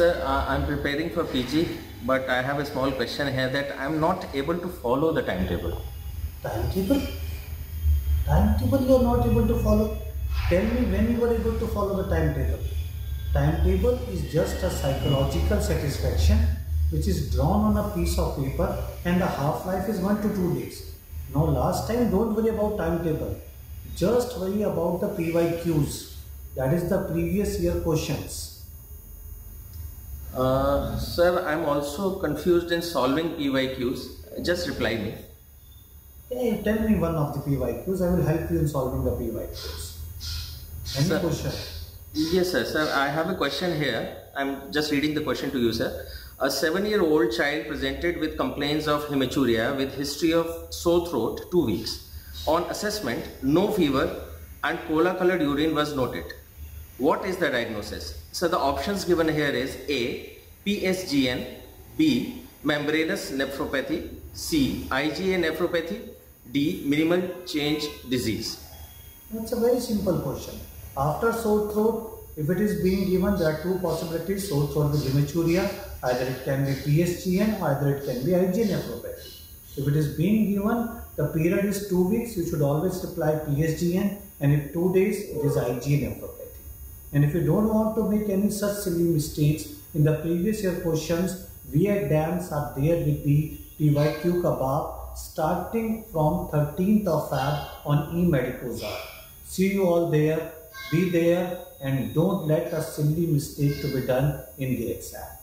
Sir, uh, I'm preparing for PG, but I have a small question here that I'm not able to follow the timetable. Timetable? Timetable you are not able to follow. Tell me when you were able to follow the timetable. Timetable is just a psychological satisfaction which is drawn on a piece of paper and the half-life is 1 to 2 days. Now last time don't worry about timetable. Just worry about the PYQs. That is the previous year questions. Uh, sir, I'm also confused in solving PYQs. Just reply me. Hey, tell me one of the PYQs. I will help you in solving the PYQs. Any Sir. question? Yes, sir. Sir, I have a question here. I'm just reading the question to you, sir. A seven-year-old child presented with complaints of hematuria with history of sore throat two weeks. On assessment, no fever and cola-colored urine was noted. What is the diagnosis? So the options given here is A. PSGN, B. Membranous nephropathy, C. IgA nephropathy, D. Minimal change disease. It's a very simple question. After sore throat, if it is being given, there are two possibilities. Sore throat with hematuria, either it can be PSGN, either it can be IgA nephropathy. If it is being given, the period is two weeks, you should always apply PSGN, and if two days, it is IgA nephropathy. And if you don't want to make any such silly mistakes, in the previous year questions, VA DAMS are there with the PYQ ka Baap starting from 13th of Feb on eMedicozar. See you all there, be there and don't let a silly mistake to be done in the exam.